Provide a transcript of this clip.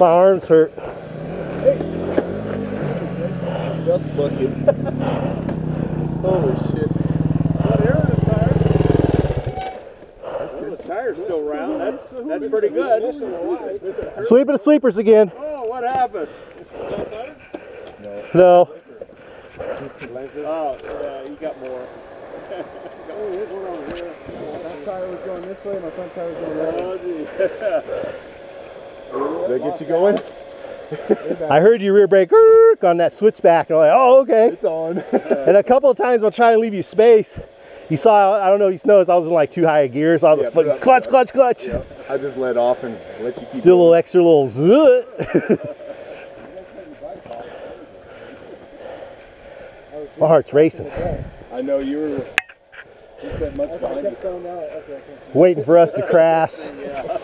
My arms hurt. Dust bucket. Holy shit. What air in his tire? Well, the tire's still round. That's that's pretty good. Sleeping with sleepers again. Oh, what happened? No. Oh, yeah, you got more. Oh, that tire was going this way, my front tire was going that way. Oh, Did I get you going? I heard you rear brake on that switchback. And I'm like, oh, okay. It's on. And a couple of times I'll try and leave you space. You saw, I don't know if you noticed, I was in like too high of gears. I was Yeah, like, put it up, clutch, clutch, clutch. yeah. I just let off and let you keep Did a little extra little zut. My heart's racing, I know you were just that much behind waiting for us to crash. yeah.